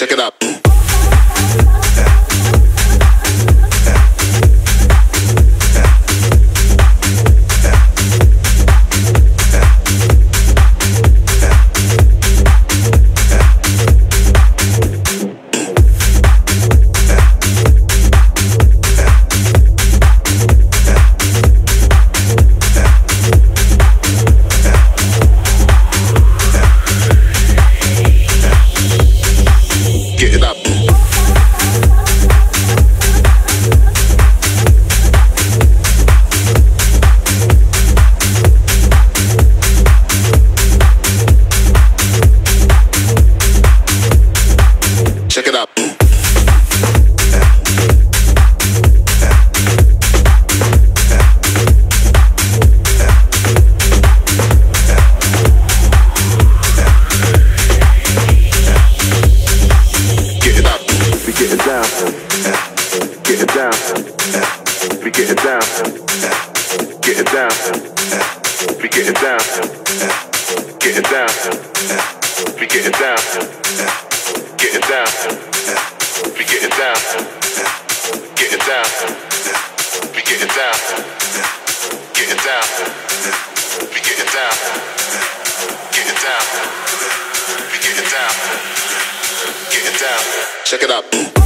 Check it out. down, we get it down, get it down, we get it down, get it down, we get it down, get it down, we get it down, get it down, we get it down, get it down, we get it down, get it down, we get it down, get it down. Check it out.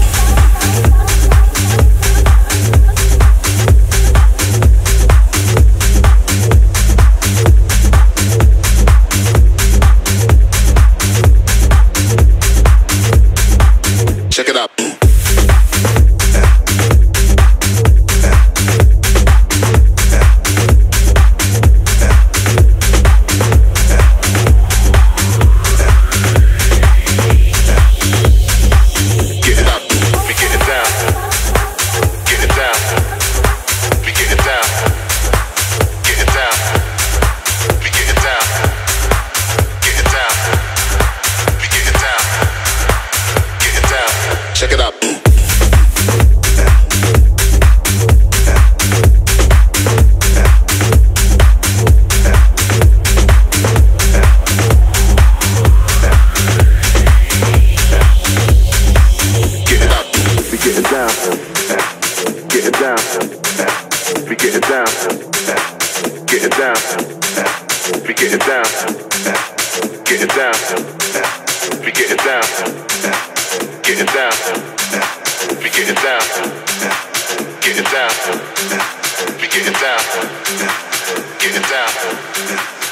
Getting down. Getting down. We getting down. Getting down. We getting down. Getting down. We getting down. Getting down. We getting down. Getting down. We getting down. Getting down.